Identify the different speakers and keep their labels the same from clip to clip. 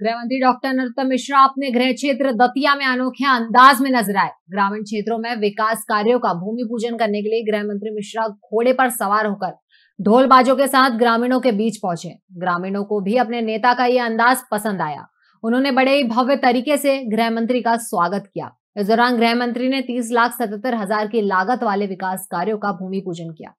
Speaker 1: गृह मंत्री डॉक्टर नरोत्तम मिश्रा अपने गृह क्षेत्र दतिया में अनोखे अंदाज में नज़र आए। ग्रामीण क्षेत्रों में विकास कार्यों का भूमि पूजन करने के लिए गृह मंत्री मिश्रा घोड़े पर सवार होकर ढोल बाजों के साथ ग्रामीणों के बीच पहुँचे। ग्रामीणों को भी अपने नेता का ये अंदाज पसंद आया। उन्होंने बड़े ही भव्य तरीके से गृह मंत्री का स्वागत किया। इस दौरान गृह मंत्री ने तीस लाख सतहत्तर हज़ार की लागत वाले विकास कार्यों का भूमि पूजन किया।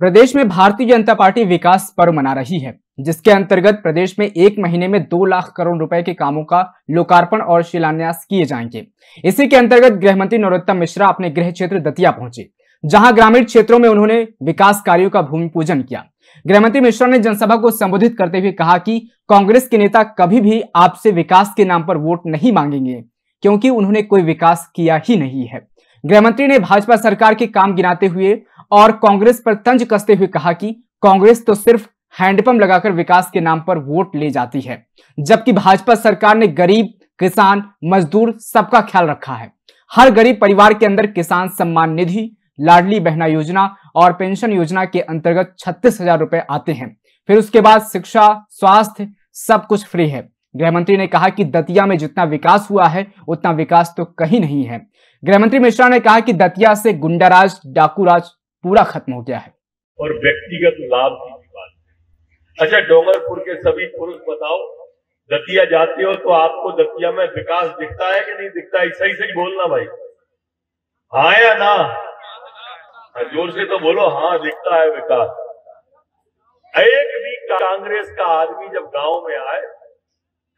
Speaker 2: प्रदेश में भारतीय जनता पार्टी विकास पर्व मना रही है, जिसके अंतर्गत प्रदेश में एक महीने में दो लाख करोड़ रुपए के कामों का लोकार्पण और शिलान्यास किए जाएँगे। इसी के अंतर्गत गृह मंत्री नरोत्तम मिश्रा अपने गृह क्षेत्र दतिया पहुँचे, जहाँ ग्रामीण क्षेत्रों में उन्होंने विकास कार्यों का भूमि पूजन किया। गृहमंत्री मिश्रा ने जनसभा को संबोधित करते हुए कहा कि कांग्रेस के नेता कभी भी आपसे विकास के नाम पर वोट नहीं मांगेंगे, क्योंकि उन्होंने कोई विकास किया ही नहीं है। गृहमंत्री ने भाजपा सरकार के काम गिनाते हुए और कांग्रेस पर तंज कसते हुए कहा कि कांग्रेस तो सिर्फ़ हैंडपंप लगाकर विकास के नाम पर वोट ले जाती है, जबकि भाजपा सरकार ने गरीब, किसान, मजदूर सबका ख्याल रखा है। हर गरीब परिवार के अंदर किसान सम्मान निधि, लाडली बहना योजना और पेंशन योजना के अंतर्गत छत्तीस हज़ार रुपए आते हैं। फिर उसके बाद शिक्षा, स्वास्थ्य, सब कुछ फ्री है। गृहमंत्री ने कहा कि दतिया में जितना विकास हुआ है, उतना विकास तो कहीं नहीं है। गृहमंत्री मिश्रा ने कहा कि दतिया से गुंडाराज, डाकूराज पूरा खत्म हो गया है।
Speaker 3: और व्यक्तिगत लाभ की भी बात अच्छा डोंगरपुर के सभी पुरुष बताओ दतिया जाते हो तो आपको दतिया में विकास दिखता है कि नहीं दिखता है? सही सही बोलना भाई। हाँ या ना? हाँ, ज़ोर से तो बोलो हाँ दिखता है विकास। एक भी कांग्रेस का आदमी जब गाँव में आए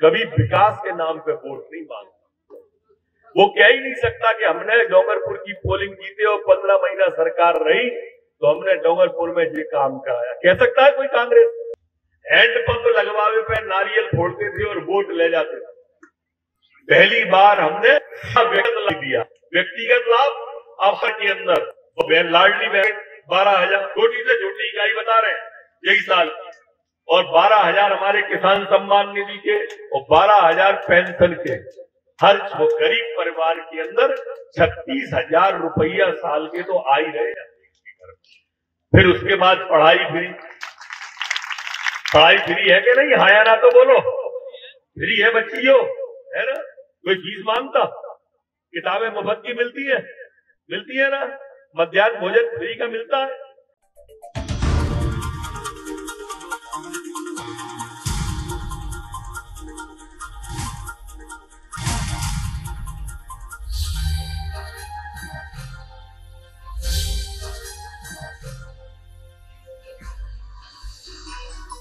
Speaker 3: कभी विकास के नाम पे वोट नहीं माँगता। वो कह ही नहीं सकता कि हमने डोंगरपुर की पोलिंग जीते और पंद्रह महीना सरकार रही तो हमने डोंगरपुर में ये काम कराया। कह सकता है कोई कांग्रेस? हैंडपंप लगवावे पे नारियल फोड़ते थे और वोट ले जाते थे। पहली बार हमने व्यक्तिगत दिया। व्यक्तिगत लाभ ऑफ़र के अंदर। लाडली बहन, बारह हज़ार, छोटी से छोटी इकाई बता रहे हैं यही साल और बारह हज़ार हमारे किसान सम्मान निधि के और बारह हज़ार पेंशन के। हर गरीब परिवार के अंदर छत्तीस हज़ार रुपया साल के तो आ ही रहे फिर उसके बाद पढ़ाई फ्री। पढ़ाई फ्री है कि नहीं? हाया ना तो बोलो। फ्री है बच्चियों, है ना? कोई फ़ीस माँगता? किताबें मुफ़्त की मिलती है? मिलती है ना? मध्यान्ह भोजन फ्री का मिलता है।